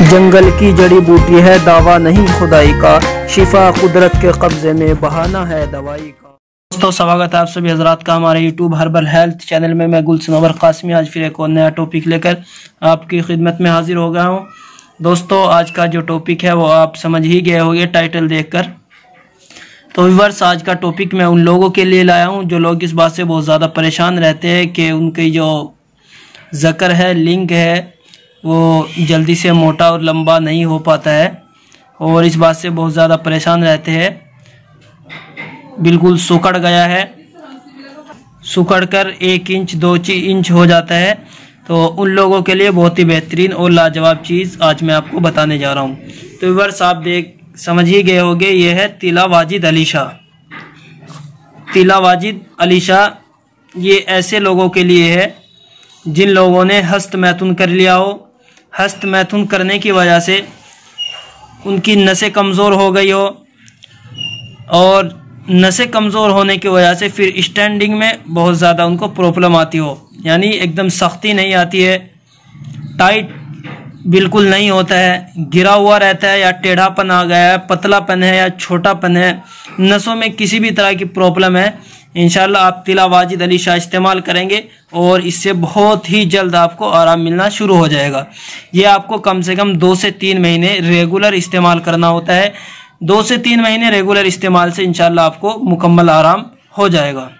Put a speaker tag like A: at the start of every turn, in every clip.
A: जंगल की जड़ी बूटी है, दावा नहीं खुदाई का। शिफा कुदरत के कब्जे में बहाना है दवाई का। दोस्तों, स्वागत है आप सभी हजरात का हमारे यूट्यूब हर्बल हेल्थ चैनल में। मैं गुलसनवर कासमी, आज फिर एक और नया टॉपिक लेकर आपकी खिदमत में हाजिर हो गया हूँ। दोस्तों, आज का जो टॉपिक है वो आप समझ ही गए होंगे टाइटल देखकर। तो विवर्स आज का टॉपिक मैं उन लोगों के लिए लाया हूँ जो लोग इस बात से बहुत ज़्यादा परेशान रहते हैं कि उनकी जो जकर है, लिंक है वो जल्दी से मोटा और लंबा नहीं हो पाता है और इस बात से बहुत ज़्यादा परेशान रहते हैं। बिल्कुल सुकड़ गया है। सुकड़ कर एक इंच, दो इंच हो जाता है। तो उन लोगों के लिए बहुत ही बेहतरीन और लाजवाब चीज़ आज मैं आपको बताने जा रहा हूँ। तो वर्ष आप देख, समझ ही गए होंगे, ये है तिला वाजिद अली शाह। तिला वाजिद अली शाह ये ऐसे लोगों के लिए है जिन लोगों ने हस्त मैथुन कर लिया हो। हस्त मैथुन करने की वजह से उनकी नसें कमज़ोर हो गई हो और नसें कमज़ोर होने की वजह से फिर स्टैंडिंग में बहुत ज़्यादा उनको प्रॉब्लम आती हो। यानी एकदम सख्ती नहीं आती है टाइट बिल्कुल नहीं होता है, गिरा हुआ रहता है या टेढ़ापन आ गया है, पतलापन है या छोटापन है, नसों में किसी भी तरह की प्रॉब्लम है इनशाला आप तिला वाजिद अली शाह इस्तेमाल करेंगे और इससे बहुत ही जल्द आपको आराम मिलना शुरू हो जाएगा। ये आपको कम से कम दो से तीन महीने रेगुलर इस्तेमाल करना होता है। दो से तीन महीने रेगुलर इस्तेमाल से इनशाला आपको मुकम्मल आराम हो जाएगा।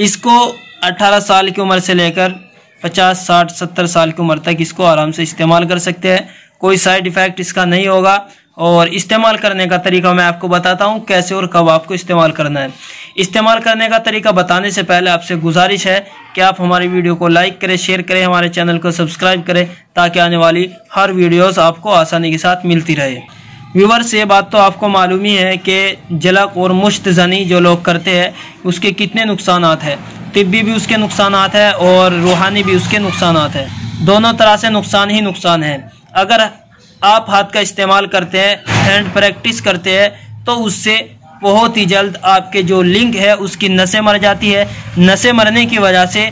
A: इसको 18 साल की उम्र से लेकर 50, 60, 70 साल की उम्र तक इसको आराम से इस्तेमाल कर सकते हैं। कोई साइड इफ़ेक्ट इसका नहीं होगा। और इस्तेमाल करने का तरीका मैं आपको बताता हूँ कैसे और कब आपको इस्तेमाल करना है। इस्तेमाल करने का तरीका बताने से पहले आपसे गुजारिश है कि आप हमारी वीडियो को लाइक करें, शेयर करें, हमारे चैनल को सब्सक्राइब करें ताकि आने वाली हर वीडियोस आपको आसानी के साथ मिलती रहे। व्यूवर्स, ये बात तो आपको मालूम ही है कि जलक और मुश्त जनी जो लोग करते हैं, उसके कितने नुकसान हैं। तिब्बी भी उसके नुकसान है और रूहानी भी उसके नुकसान हैं। दोनों तरह से नुकसान ही नुकसान है। अगर आप हाथ का इस्तेमाल करते हैं हैंड प्रैक्टिस करते हैं तो उससे बहुत ही जल्द आपके जो लिंक है, उसकी नसें मर जाती है। नसें मरने की वजह से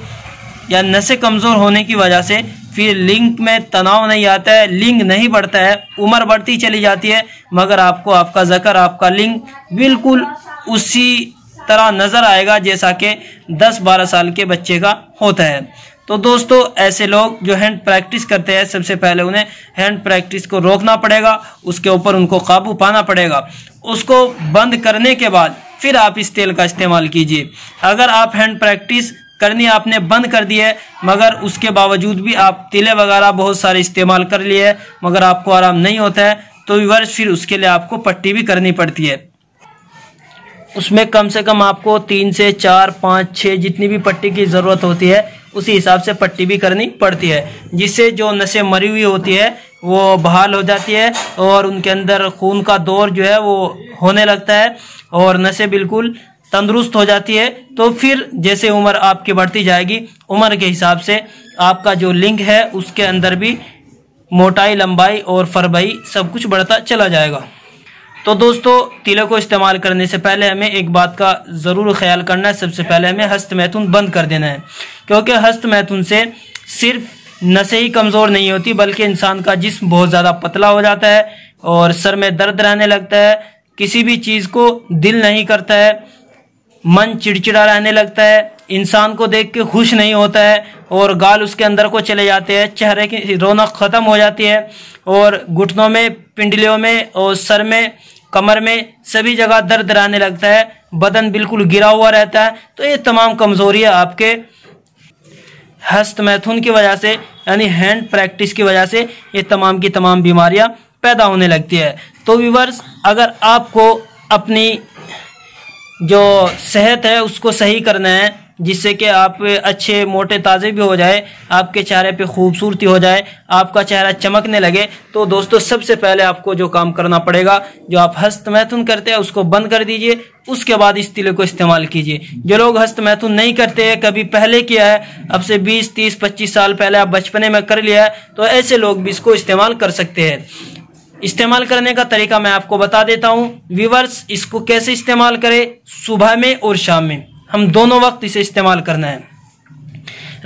A: या नसें कमज़ोर होने की वजह से फिर लिंक में तनाव नहीं आता है लिंक नहीं बढ़ता है, उम्र बढ़ती चली जाती है, मगर आपको आपका जकर, आपका लिंक बिल्कुल उसी तरह नज़र आएगा, जैसा कि 10-12 साल के बच्चे का होता है। तो दोस्तों, ऐसे लोग जो हैंड प्रैक्टिस करते हैं, सबसे पहले उन्हें हैंड प्रैक्टिस को रोकना पड़ेगा, उसके ऊपर उनको काबू पाना पड़ेगा। उसको बंद करने के बाद फिर आप इस तेल का इस्तेमाल कीजिए। अगर आप हैंड प्रैक्टिस करनी आपने बंद कर दी है, मगर उसके बावजूद भी आप तिले वगैरह बहुत सारे इस्तेमाल कर लिए मगर आपको आराम नहीं होता है तो वर्ष फिर उसके लिए आपको पट्टी भी करनी पड़ती है। उसमें कम से कम आपको तीन से चार, पाँच छः जितनी भी पट्टी की ज़रूरत होती है उसी हिसाब से पट्टी भी करनी पड़ती है। जिससे जो नशे मरी हुई होती है, वो बहाल हो जाती है और उनके अंदर खून का दौर जो है वो होने लगता है और नशे बिल्कुल तंदुरुस्त हो जाती है। तो फिर जैसे उम्र आपकी बढ़ती जाएगी, उम्र के हिसाब से आपका जो लिंग है, उसके अंदर भी मोटाई, लंबाई और फरबई सब कुछ बढ़ता चला जाएगा। तो दोस्तों तिलों को इस्तेमाल करने से पहले हमें एक बात का ज़रूर ख्याल करना है। सबसे पहले हमें हस्त मैथुन बंद कर देना है। क्योंकि हस्त मैथुन से सिर्फ़ नसें ही कमज़ोर नहीं होती, बल्कि इंसान का जिस्म बहुत ज़्यादा पतला हो जाता है और सर में दर्द रहने लगता है, किसी भी चीज़ को दिल नहीं करता है, मन चिड़चिड़ा रहने लगता है, इंसान को देख के खुश नहीं होता है और गाल उसके अंदर को चले जाते हैं, चेहरे की रौनक ख़त्म हो जाती है और घुटनों में, पिंडलियों में और सर में, कमर में सभी जगह दर्द रहने लगता है, बदन बिल्कुल गिरा हुआ रहता है। तो ये तमाम कमजोरियाँ आपके हस्त मैथुन की वजह से, यानी हैंड प्रैक्टिस की वजह से ये तमाम की तमाम बीमारियाँ पैदा होने लगती है। तो व्यूवर्स अगर आपको अपनी जो सेहत है, उसको सही करना है, जिससे कि आप अच्छे, मोटे, ताज़े भी हो जाए, आपके चेहरे पे खूबसूरती हो जाए, आपका चेहरा चमकने लगे तो दोस्तों, सबसे पहले आपको जो काम करना पड़ेगा, जो आप हस्त मैथुन करते हैं, उसको बंद कर दीजिए। उसके बाद इस तिले को इस्तेमाल कीजिए। जो लोग हस्त मैथुन नहीं करते हैं कभी पहले किया है अब से 20, 30, 25 साल पहले आप बचपने में कर लिया है तो ऐसे लोग भी इसको इस्तेमाल कर सकते हैं। इस्तेमाल करने का तरीका मैं आपको बता देता हूँ। व्यूवर्स इसको कैसे इस्तेमाल करें? सुबह में और शाम में। हम दोनों वक्त इसे इस्तेमाल करना है।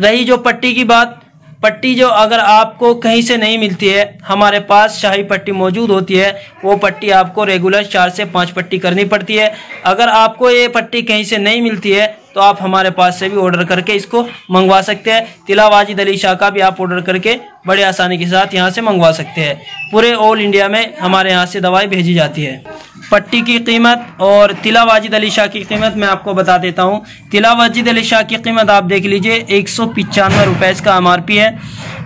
A: रही जो पट्टी की बात पट्टी जो अगर आपको कहीं से नहीं मिलती है, हमारे पास शाही पट्टी मौजूद होती है, वो पट्टी आपको रेगुलर चार से पाँच पट्टी करनी पड़ती है। अगर आपको ये पट्टी कहीं से नहीं मिलती है तो आप हमारे पास से भी ऑर्डर करके इसको मंगवा सकते हैं। तिलावाजी दली शाह का भी आप ऑर्डर करके बड़े आसानी के साथ यहाँ से मंगवा सकते हैं। पूरे ऑल इंडिया में हमारे यहाँ से दवाई भेजी जाती है। पट्टी की कीमत और तिला वाजिद अली शाह की कीमत मैं आपको बता देता हूँ। तिला वाजिद अली शाह की कीमत आप देख लीजिए, एक सौ पचानवे रुपये इसका एमआरपी है।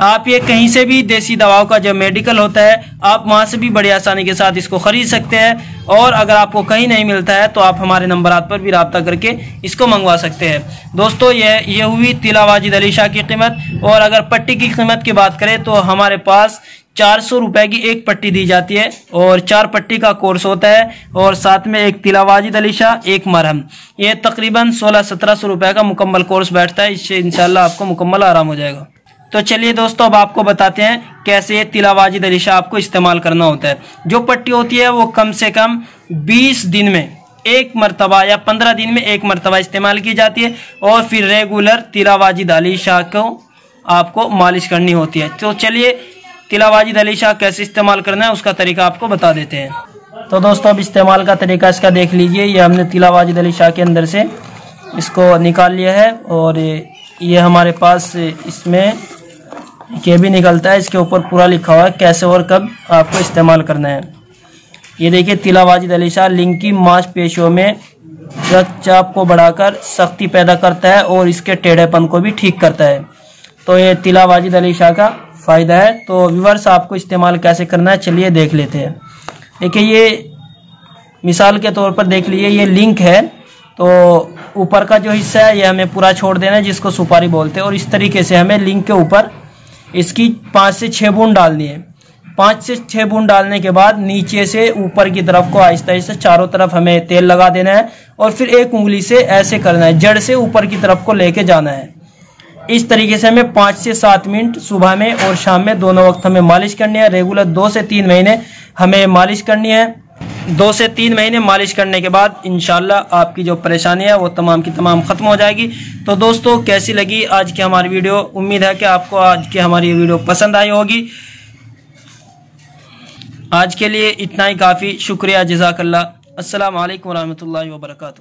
A: आप ये कहीं से भी देसी दवाओं का जो मेडिकल होता है, आप वहाँ से भी बड़ी आसानी के साथ इसको ख़रीद सकते हैं और अगर आपको कहीं नहीं मिलता है तो आप हमारे नंबर पर भी रबता करके इसको मंगवा सकते हैं। दोस्तों ये ये हुई तिला वाजिद अली शाह की कीमत और अगर पट्टी की कीमत की बात करें तो हमारे पास चार सौ रुपए की एक पट्टी दी जाती है और चार पट्टी का कोर्स होता है और साथ में एक तिलावाजिद अलीशा एक मरहम। ये तकरीबन सोलह सत्रह सौ रुपए का मुकम्मल कोर्स बैठता है। इससे इंशाल्लाह आपको मुकम्मल आराम हो जाएगा। तो चलिए दोस्तों, अब आपको बताते हैं कैसे ये तिलावाजिद अलीशा आपको इस्तेमाल करना होता है। जो पट्टी होती है वो कम से कम बीस दिन में एक मरतबा या पंद्रह दिन में एक मरतबा इस्तेमाल की जाती है और फिर रेगुलर तिलावाजिद अली शाह को आपको मालिश करनी होती है। तो चलिए तिलावाजिद अली शाह कैसे इस्तेमाल करना है, उसका तरीका आपको बता देते हैं। तो दोस्तों, अब इस्तेमाल का तरीका इसका देख लीजिए। ये हमने तिलावाजिद अली शाह के अंदर से इसको निकाल लिया है और ये हमारे पास इसमें ये भी निकलता है। इसके ऊपर पूरा लिखा हुआ है, कैसे और कब आपको इस्तेमाल करना है। ये देखिए तिलावाजिद अली शाह लिंकी मांसपेशियों में रक्तचाप को बढ़ाकर सख्ती पैदा करता है और इसके टेढ़ेपन को भी ठीक करता है। तो ये तिलावाजिद अली शाह का फ़ायदा है। तो व्यूवर्स आपको इस्तेमाल कैसे करना है, चलिए देख लेते हैं। देखिए, ये मिसाल के तौर पर देख लीजिए, ये लिंक है। तो ऊपर का जो हिस्सा है, ये हमें पूरा छोड़ देना है, जिसको सुपारी बोलते हैं। और इस तरीके से हमें लिंक के ऊपर इसकी पाँच से छः बूंद डालनी है। पाँच से छः बूंद डालने के बाद नीचे से ऊपर की तरफ़ को आहिस्ता आहिस्ता चारों तरफ़ हमें तेल लगा देना है। और फिर एक उंगली से ऐसे करना है, जड़ से ऊपर की तरफ़ को लेके जाना है। इस तरीके से हमें पाँच से सात मिनट सुबह में और शाम में दोनों वक्त हमें मालिश करनी है। रेगुलर दो से तीन महीने हमें मालिश करनी है। दो से तीन महीने मालिश करने के बाद इनशाला आपकी जो परेशानी है वो तमाम की तमाम ख़त्म हो जाएगी। तो दोस्तों, कैसी लगी आज की हमारी वीडियो? उम्मीद है कि आपको आज की हमारी वीडियो पसंद आई होगी। आज के लिए इतना ही। काफ़ी शुक्रिया। जजाकल्ला असलकम वरहमल वर्का